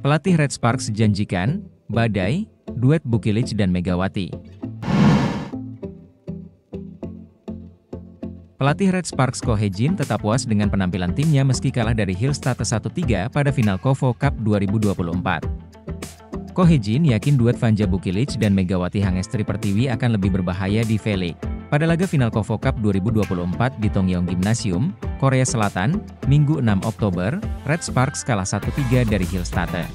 Pelatih Red Sparks janjikan, badai, duet Bukilic dan Megawati. Pelatih Red Sparks Ko Hejin tetap puas dengan penampilan timnya meski kalah dari Hillstate 1-3 pada final Kovo Cup 2024. Ko Hejin yakin duet Vanja Bukilic dan Megawati Hangestri Pertiwi akan lebih berbahaya di v Pada laga final Kovo Cup 2024 di Tongyong Gymnasium, Korea Selatan, Minggu 6 Oktober, Red Sparks kalah 1-3 dari Hillstate.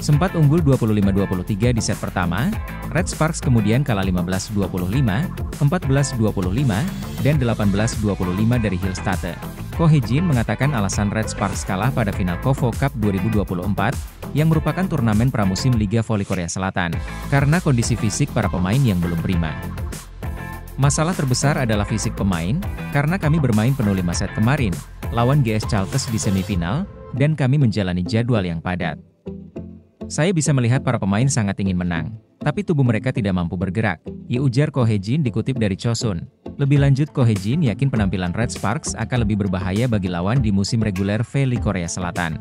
Sempat unggul 25-23 di set pertama, Red Sparks kemudian kalah 15-25, 14-25, dan 18-25 dari Hillstate. Ko Hejin mengatakan alasan Red Sparks kalah pada final Kovo Cup 2024, yang merupakan turnamen pramusim Liga Voli Korea Selatan, karena kondisi fisik para pemain yang belum prima. Masalah terbesar adalah fisik pemain, karena kami bermain penuh 5 set kemarin, lawan GS Chalters di semifinal, dan kami menjalani jadwal yang padat. Saya bisa melihat para pemain sangat ingin menang, tapi tubuh mereka tidak mampu bergerak. I ujar Kohejin dikutip dari Chosun. Lebih lanjut Kohejin yakin penampilan Red Sparks akan lebih berbahaya bagi lawan di musim reguler Valley Korea Selatan.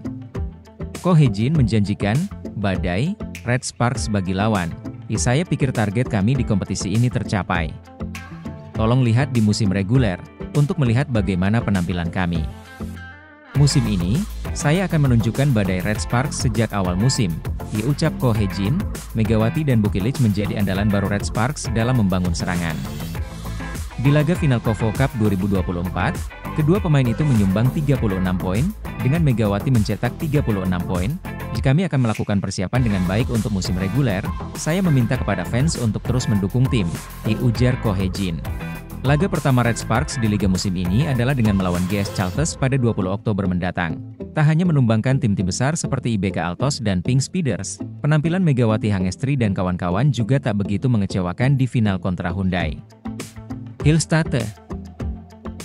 Kohejin menjanjikan, badai, Red Sparks bagi lawan. Saya pikir target kami di kompetisi ini tercapai. Tolong lihat di musim reguler, untuk melihat bagaimana penampilan kami. Musim ini, saya akan menunjukkan badai Red Sparks sejak awal musim, diucap Ko Hejin, Megawati dan Bukilic menjadi andalan baru Red Sparks dalam membangun serangan. Di laga final Kovo Cup 2024, kedua pemain itu menyumbang 36 poin, dengan Megawati mencetak 36 poin. Jika kami akan melakukan persiapan dengan baik untuk musim reguler, saya meminta kepada fans untuk terus mendukung tim, diujar Ko Hejin. Laga pertama Red Sparks di Liga musim ini adalah dengan melawan GS Chalters pada 20 Oktober mendatang. Tak hanya menumbangkan tim-tim besar seperti IBK Altos dan Pink Speeders, penampilan Megawati Hangestri dan kawan-kawan juga tak begitu mengecewakan di final kontra Hyundai. Hillstate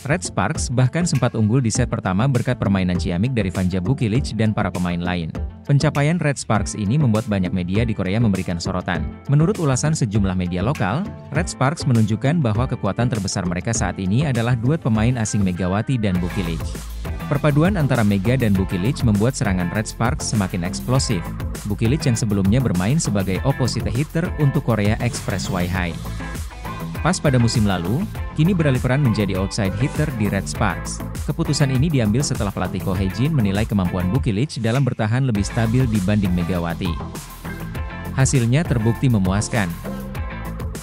Red Sparks bahkan sempat unggul di set pertama berkat permainan ciamik dari Vanja Bukilic dan para pemain lain. Pencapaian Red Sparks ini membuat banyak media di Korea memberikan sorotan. Menurut ulasan sejumlah media lokal, Red Sparks menunjukkan bahwa kekuatan terbesar mereka saat ini adalah duet pemain asing Megawati dan Bukilic. Perpaduan antara Mega dan Bukilic membuat serangan Red Sparks semakin eksplosif. Bukilic yang sebelumnya bermain sebagai opposite hitter untuk Korea Express High. Pas pada musim lalu, kini beralih peran menjadi outside hitter di Red Sparks. Keputusan ini diambil setelah pelatih Ko Hejin menilai kemampuan Bukilic dalam bertahan lebih stabil dibanding Megawati. Hasilnya terbukti memuaskan.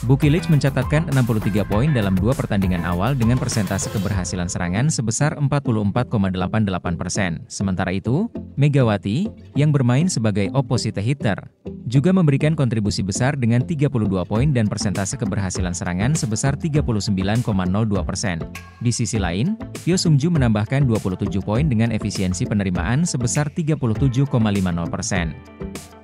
Bukilic mencatatkan 63 poin dalam dua pertandingan awal dengan persentase keberhasilan serangan sebesar 44,88%. Sementara itu, Megawati, yang bermain sebagai opposite hitter, juga memberikan kontribusi besar dengan 32 poin dan persentase keberhasilan serangan sebesar 39,02%. Di sisi lain, Tio Sungju menambahkan 27 poin dengan efisiensi penerimaan sebesar 37,50%.